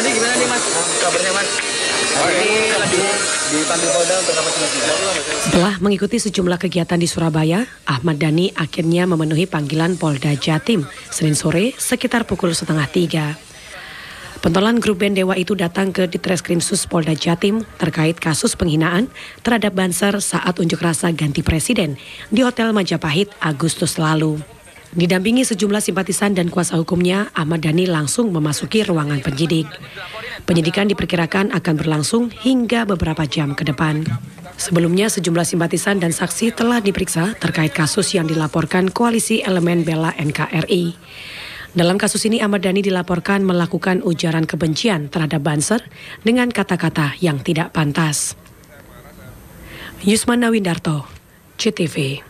Randi gimana nih Mas? Kabarnya Mas? Hari ini lagi dipanggil Polda untuk apa sih Mas? Setelah mengikuti sejumlah kegiatan di Surabaya, Ahmad Dhani akhirnya memenuhi panggilan Polda Jatim Senin sore sekitar pukul setengah tiga. Pentolan grup band Dewa itu datang ke Ditreskrimsus Polda Jatim terkait kasus penghinaan terhadap Banser saat unjuk rasa ganti presiden di Hotel Majapahit Agustus lalu. Didampingi sejumlah simpatisan dan kuasa hukumnya, Ahmad Dhani langsung memasuki ruangan penyidik. Penyidikan diperkirakan akan berlangsung hingga beberapa jam ke depan. Sebelumnya sejumlah simpatisan dan saksi telah diperiksa terkait kasus yang dilaporkan Koalisi Elemen Bela NKRI. Dalam kasus ini Ahmad Dhani dilaporkan melakukan ujaran kebencian terhadap Banser dengan kata-kata yang tidak pantas. Yusman Nawindarto, CTV.